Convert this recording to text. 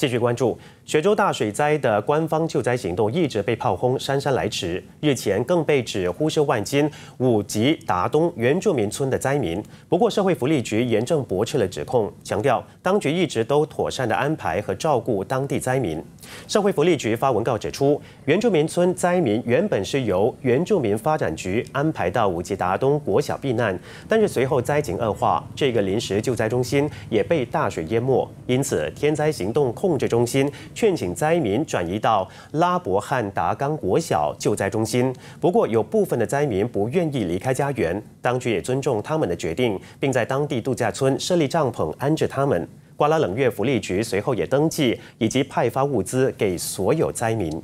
继续关注。雪州大水灾的官方救灾行动一直被炮轰，姗姗来迟。日前更被指忽视万金五级达东原住民村的灾民。不过，社会福利局严正驳斥了指控，强调当局一直都妥善的安排和照顾当地灾民。社会福利局发文告指出，原住民村灾民原本是由原住民发展局安排到五级达东国小避难，但是随后灾情恶化，这个临时救灾中心也被大水淹没，因此天灾行动。控制中心劝请灾民转移到拉伯汉达冈国小救灾中心，不过有部分的灾民不愿意离开家园，当局也尊重他们的决定，并在当地度假村设立帐篷安置他们。瓜拉冷月福利局随后也登记以及派发物资给所有灾民。